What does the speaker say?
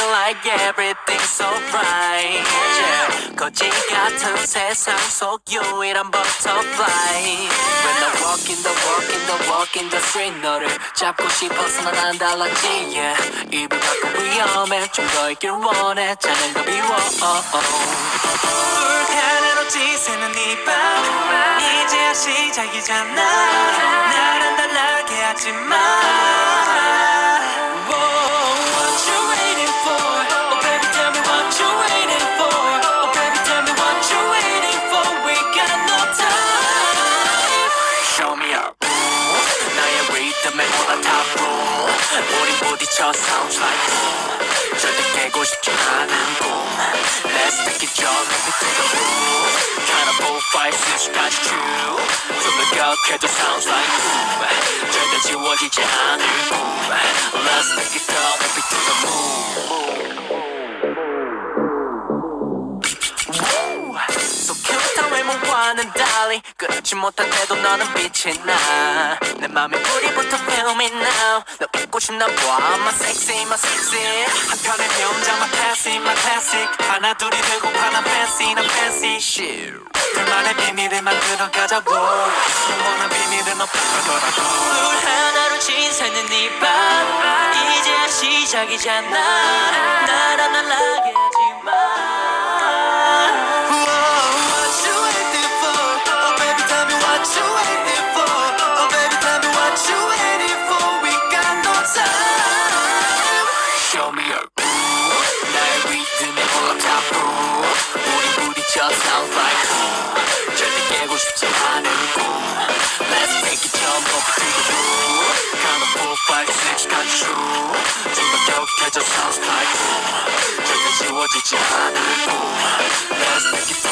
feel like everything's alright yeah. 거지 같은 세상 속 유일한 butterfly When I walk in the walk in the walk in the street 너를 잡고 싶어서 난안 달랐지 yeah. 입을 밖은 위험해 좀더 있길 원해 자늘도 미워 oh, oh. 불타는 옷이 새는 이밤 이제야 시작이잖아 나란 달라게 하지마 리듬에 올라타고 우리 부딪혀 sounds like boom 절대 깨고 싶지 않은 꿈 Let's take it all let me take a move Kinda four, five, six까지 true 숨을 격해도 sounds like boom 절대 지워지지 않을 꿈 Let's take it all let me take a move 외모와는 달리 그렇지 못한데도 너는 빛이 나내 불이 붙어 feel me now. 너 잊고 싶나 봐 a sexy my sexy. 한편의 혼자 my classy my classic. 하나 둘이 되고 파나 fancy 나 fancy. Shit. 둘만의 비밀을 만들어 가자고. 영원한 비밀은 없다더라고 불 하나로 지새는 이밤. 이제야 시작이잖아. 날 안달나게 리듬에 올라타고 우리 부딪혀 sounds like boom 절대 깨고 싶지 않은 꿈 Let's take it roof Count of four, five, six, got true 좀더 격해져 sounds like boom 절대 지워지지 않을 꿈 Let's make it